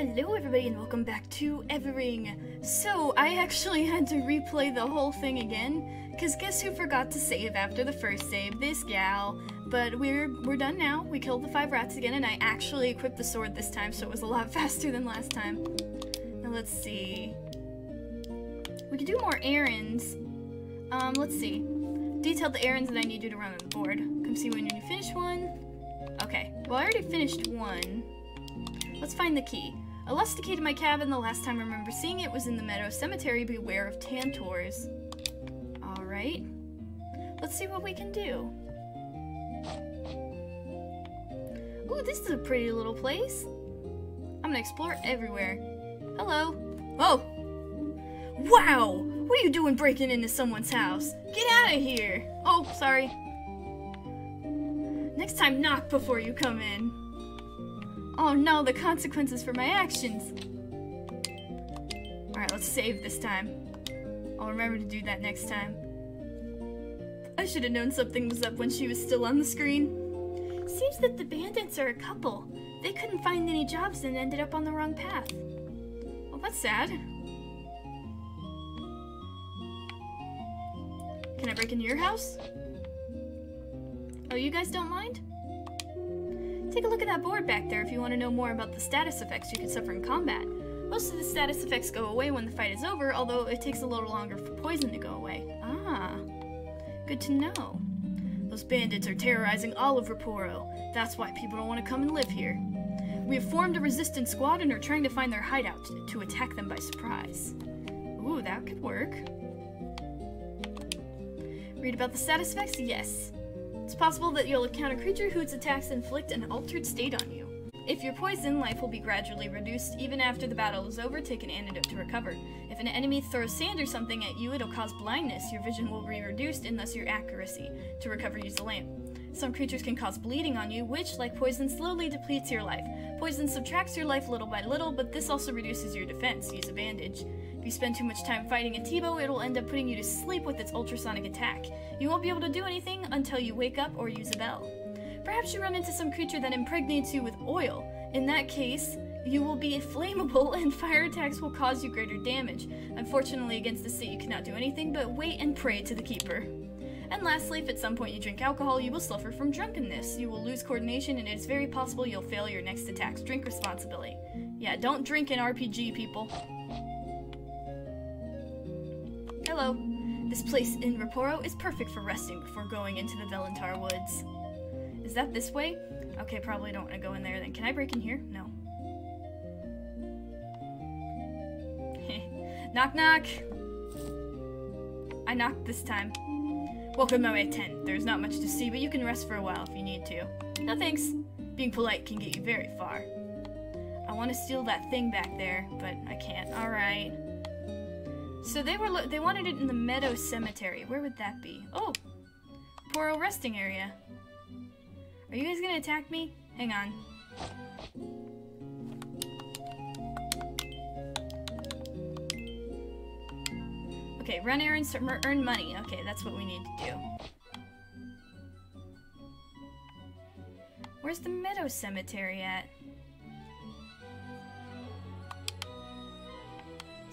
Hello everybody and welcome back to Evering. So, I actually had to replay the whole thing again, because guess who forgot to save after the first save? This gal. But we're we're done now. We killed the five rats again, and I actually equipped the sword this time, so it was a lot faster than last time. Now let's see. We could do more errands. Um, let's see. Detail the errands that I need you to run on the board. Come see when you finish one. Okay, well I already finished one. Let's find the key. I my cabin the last time I remember seeing it was in the Meadow Cemetery. Beware of Tantors. Alright. Let's see what we can do. Ooh, this is a pretty little place. I'm gonna explore everywhere. Hello. Oh! Wow! What are you doing breaking into someone's house? Get out of here! Oh, sorry. Next time, knock before you come in. Oh no, the consequences for my actions. Alright, let's save this time. I'll remember to do that next time. I should have known something was up when she was still on the screen. Seems that the bandits are a couple. They couldn't find any jobs and ended up on the wrong path. Well, that's sad. Can I break into your house? Oh, you guys don't mind? Take a look at that board back there if you want to know more about the status effects you can suffer in combat. Most of the status effects go away when the fight is over, although it takes a little longer for poison to go away. Ah, good to know. Those bandits are terrorizing all of Raporo. That's why people don't want to come and live here. We have formed a resistance squad and are trying to find their hideout to attack them by surprise. Ooh, that could work. Read about the status effects? Yes. It's possible that you'll encounter a creature whose attacks inflict an altered state on you. If you're poisoned, life will be gradually reduced. Even after the battle is over, take an antidote to recover. If an enemy throws sand or something at you, it'll cause blindness. Your vision will be reduced and thus your accuracy. To recover, use a lamp. Some creatures can cause bleeding on you, which, like poison, slowly depletes your life. Poison subtracts your life little by little, but this also reduces your defense. Use a bandage. If you spend too much time fighting a T-bow, it'll end up putting you to sleep with its ultrasonic attack. You won't be able to do anything until you wake up or use a bell. Perhaps you run into some creature that impregnates you with oil. In that case, you will be flammable and fire attacks will cause you greater damage. Unfortunately, against the state, you cannot do anything but wait and pray to the Keeper. And lastly, if at some point you drink alcohol, you will suffer from drunkenness. You will lose coordination, and it is very possible you'll fail your next attacks. Drink responsibility. Yeah, don't drink in RPG, people. Hello. This place in Raporo is perfect for resting before going into the Velentar woods. Is that this way? Okay, probably don't want to go in there then. Can I break in here? No. knock knock! I knocked this time. Welcome my tent. There's not much to see, but you can rest for a while if you need to. No thanks. Being polite can get you very far. I want to steal that thing back there, but I can't. Alright. So they were they wanted it in the Meadow Cemetery. Where would that be? Oh, Poro resting area. Are you guys gonna attack me? Hang on. Okay, run errands to earn money. Okay, that's what we need to do. Where's the Meadow Cemetery at?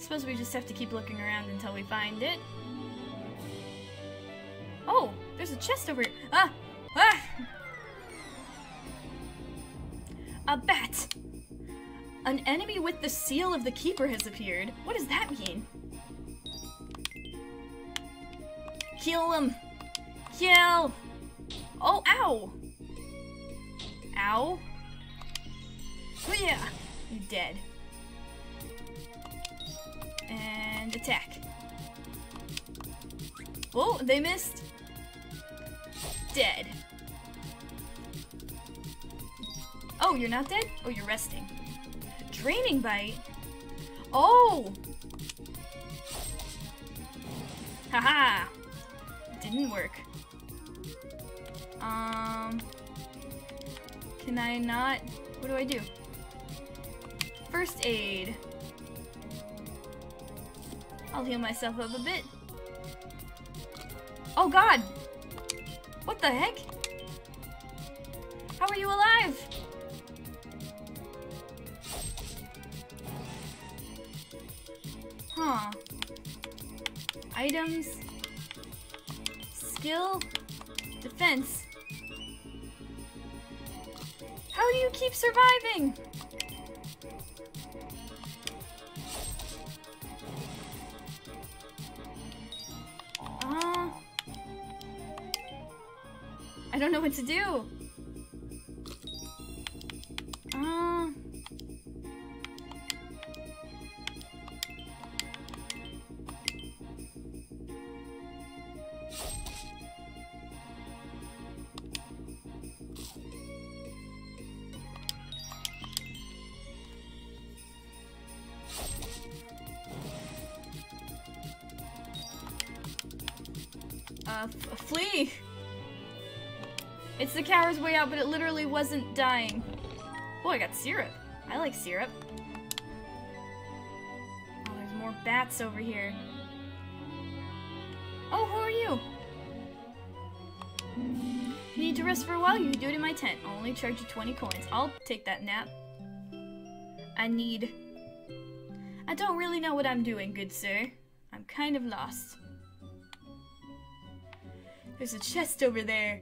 Suppose we just have to keep looking around until we find it. Oh, there's a chest over here. Ah! Ah! A bat! An enemy with the seal of the Keeper has appeared. What does that mean? Kill him! Kill! Oh, ow! Ow! Oh yeah! You're dead and attack. Oh, they missed. Dead. Oh, you're not dead? Oh, you're resting. Draining bite? Oh! Haha! Didn't work. Um... Can I not... What do I do? First aid. I'll heal myself up a bit. Oh god! What the heck? How are you alive? Huh. Items. Skill. Defense. How do you keep surviving? I don't know what to do. Uh, uh, flee! It's the coward's way out, but it literally wasn't dying. Oh, I got syrup. I like syrup. Oh, there's more bats over here. Oh, who are you? Need to rest for a while? You can do it in my tent. I'll only charge you 20 coins. I'll take that nap. I need... I don't really know what I'm doing, good sir. I'm kind of lost. There's a chest over there.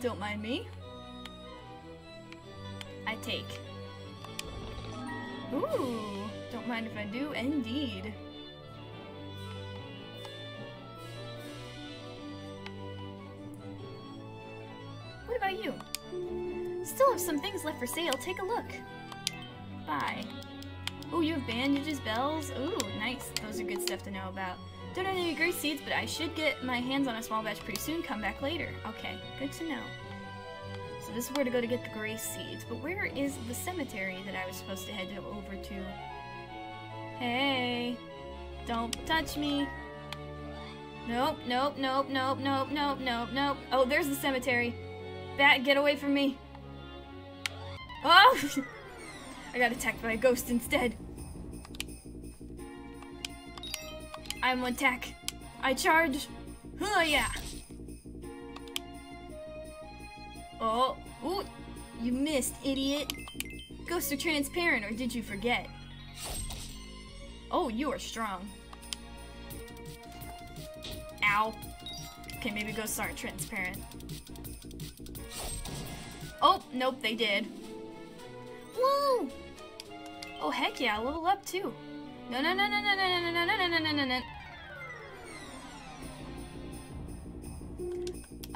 Don't mind me. I take. Ooh, don't mind if I do, indeed. What about you? Still have some things left for sale. Take a look. Bye. Oh, you have bandages, bells. Ooh, nice. Those are good stuff to know about. Don't have any grace seeds, but I should get my hands on a small batch pretty soon. Come back later. Okay, good to know. So this is where to go to get the grace seeds. But where is the cemetery that I was supposed to head over to? Hey, don't touch me. Nope, nope, nope, nope, nope, nope, nope, nope. Oh, there's the cemetery. Bat, get away from me. Oh! I got attacked by a ghost instead. I'm on attack. I charge. Oh yeah. Oh, ooh, you missed, idiot. Ghosts are transparent, or did you forget? Oh, you are strong. Ow. Okay, maybe ghosts aren't transparent. Oh, nope, they did. Woo! Oh, heck yeah, level up too. No, no, no, no, no, no, no, no, no, no, no, no, no, no.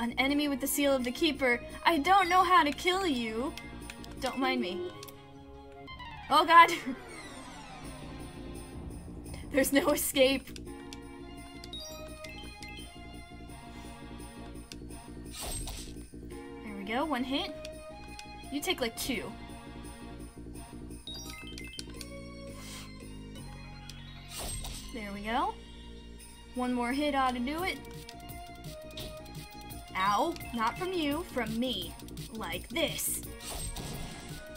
An enemy with the seal of the keeper. I don't know how to kill you. Don't mind me. Oh god. There's no escape. There we go, one hit. You take like two. There we go. One more hit ought to do it. Ow, not from you, from me. Like this.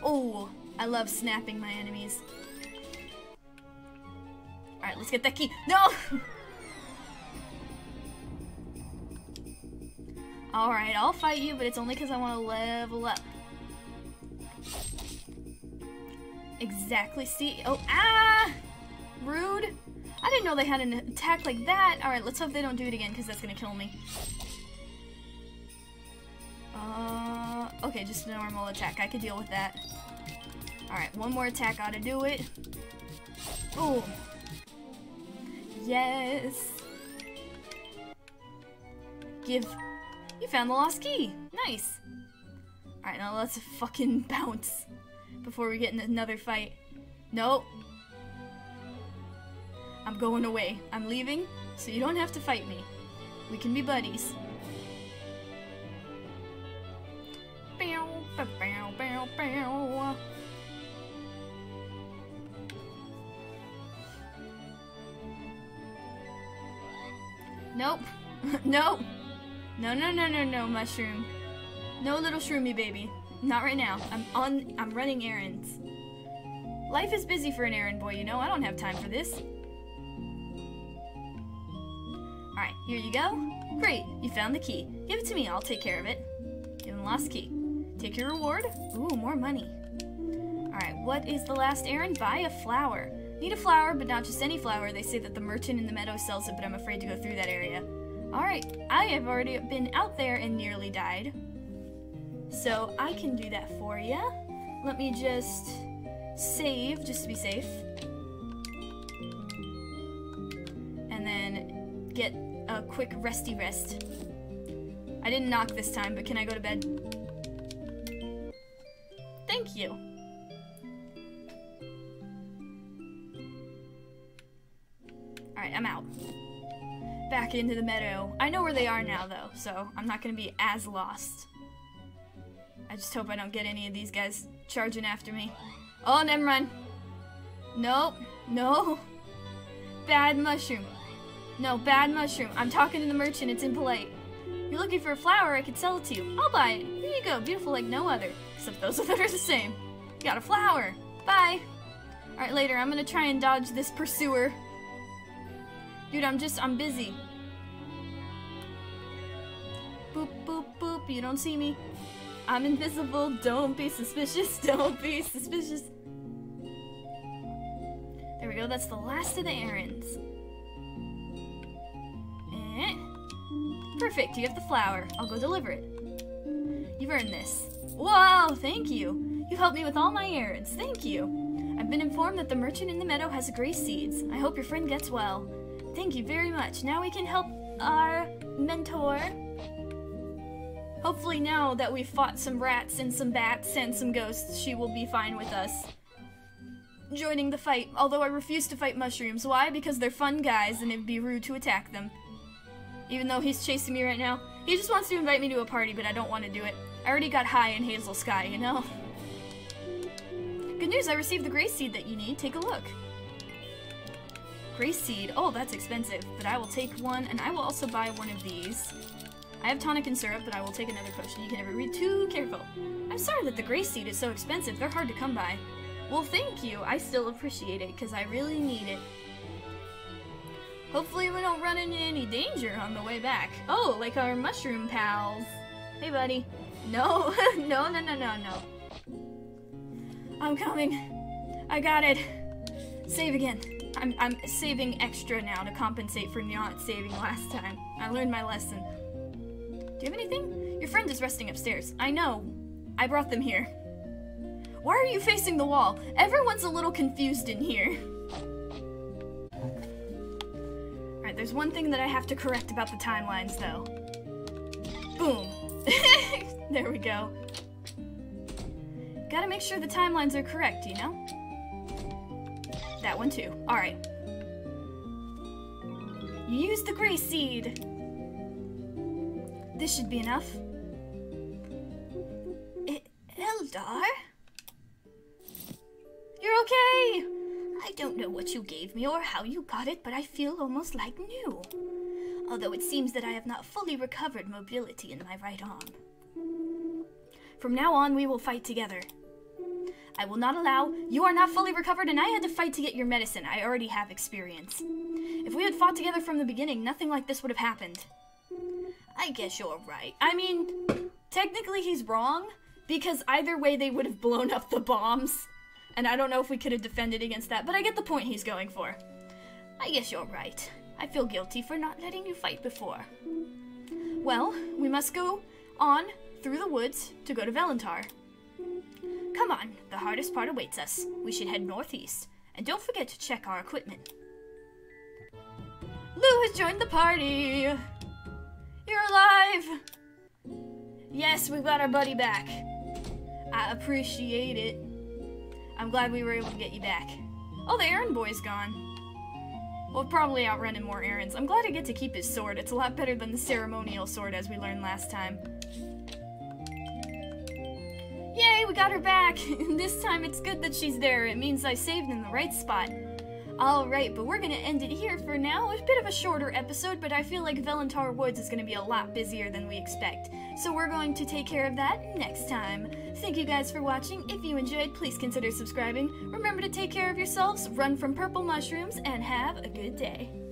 Oh, I love snapping my enemies. Alright, let's get that key. No! Alright, I'll fight you, but it's only because I want to level up. Exactly, see? Oh, ah! Rude. I didn't know they had an attack like that. Alright, let's hope they don't do it again, because that's going to kill me. Uh, okay, just a normal attack. I could deal with that. Alright, one more attack ought to do it. Oh. Yes. Give. You found the lost key. Nice. Alright, now let's fucking bounce before we get in another fight. Nope. I'm going away. I'm leaving, so you don't have to fight me. We can be buddies. Nope. nope. No, no, no, no, no, mushroom. No little shroomy baby. Not right now. I'm on. I'm running errands. Life is busy for an errand boy, you know. I don't have time for this. Alright, here you go. Great, you found the key. Give it to me, I'll take care of it. Give him the lost key. Take your reward. Ooh, more money. Alright, what is the last errand? Buy a flower. Need a flower, but not just any flower. They say that the merchant in the meadow sells it, but I'm afraid to go through that area. Alright, I have already been out there and nearly died. So I can do that for you. Let me just save, just to be safe. And then get a quick resty rest. I didn't knock this time, but can I go to bed? Thank you. Into the meadow. I know where they are now, though, so I'm not gonna be as lost. I just hope I don't get any of these guys charging after me. Oh, never mind. Nope. No. Bad mushroom. No, bad mushroom. I'm talking to the merchant. It's impolite. You're looking for a flower, I could sell it to you. I'll buy it. Here you go. Beautiful like no other. Except those it are the same. Got a flower. Bye. Alright, later. I'm gonna try and dodge this pursuer. Dude, I'm just, I'm busy. Boop, boop, boop. You don't see me. I'm invisible. Don't be suspicious. Don't be suspicious. There we go. That's the last of the errands. Eh. Perfect. You have the flower. I'll go deliver it. You've earned this. Wow, thank you. You've helped me with all my errands. Thank you. I've been informed that the merchant in the meadow has grace seeds. I hope your friend gets well. Thank you very much. Now we can help our mentor. Hopefully now that we've fought some rats and some bats and some ghosts, she will be fine with us joining the fight, although I refuse to fight mushrooms. Why? Because they're fun guys and it'd be rude to attack them. Even though he's chasing me right now. He just wants to invite me to a party, but I don't want to do it. I already got high in Hazel Sky, you know? Good news, I received the Grace Seed that you need. Take a look. Grace Seed. Oh, that's expensive, but I will take one, and I will also buy one of these. I have tonic and syrup, but I will take another potion. You can never be too careful. I'm sorry that the Grace Seed is so expensive. They're hard to come by. Well, thank you. I still appreciate it, because I really need it. Hopefully we don't run into any danger on the way back. Oh, like our mushroom pals. Hey, buddy. No, no, no, no, no, no. I'm coming. I got it. Save again. I'm, I'm saving extra now to compensate for not saving last time. I learned my lesson. Do you have anything? Your friend is resting upstairs. I know. I brought them here. Why are you facing the wall? Everyone's a little confused in here. Alright, there's one thing that I have to correct about the timelines, though. Boom. there we go. Gotta make sure the timelines are correct, you know? That one too. Alright. You used the Grace Seed. This should be enough. I Eldar? You're okay! I don't know what you gave me or how you got it, but I feel almost like new. Although it seems that I have not fully recovered mobility in my right arm. From now on, we will fight together. I will not allow. You are not fully recovered, and I had to fight to get your medicine. I already have experience. If we had fought together from the beginning, nothing like this would have happened. I guess you're right. I mean, technically he's wrong, because either way they would have blown up the bombs. And I don't know if we could have defended against that, but I get the point he's going for. I guess you're right. I feel guilty for not letting you fight before. Well, we must go on through the woods to go to Velentar. Come on, the hardest part awaits us. We should head northeast. And don't forget to check our equipment. Lou has joined the party! You're alive! Yes, we've got our buddy back. I appreciate it. I'm glad we were able to get you back. Oh, the errand boy's gone. We'll probably out running more errands. I'm glad I get to keep his sword. It's a lot better than the ceremonial sword as we learned last time. Yay, we got her back! this time it's good that she's there. It means I saved in the right spot. Alright, but we're gonna end it here for now. A bit of a shorter episode, but I feel like Velentar Woods is gonna be a lot busier than we expect. So we're going to take care of that next time. Thank you guys for watching. If you enjoyed, please consider subscribing. Remember to take care of yourselves, run from purple mushrooms, and have a good day.